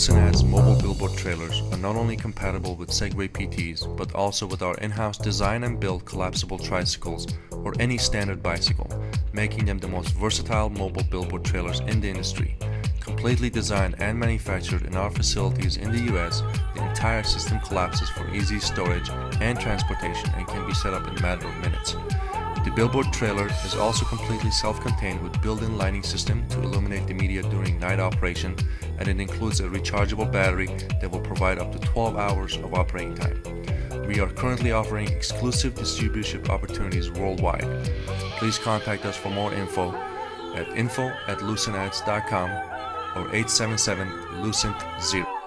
LucentAds' mobile billboard trailers are not only compatible with Segway PTs, but also with our in-house design and build collapsible tricycles or any standard bicycle, making them the most versatile mobile billboard trailers in the industry. Completely designed and manufactured in our facilities in the US, the entire system collapses for easy storage and transportation and can be set up in a matter of minutes. The billboard trailer is also completely self-contained with built-in lighting system to illuminate the night operation and it includes a rechargeable battery that will provide up to 12 hours of operating time. We are currently offering exclusive distribution opportunities worldwide. Please contact us for more info at info at or 877 lucent 0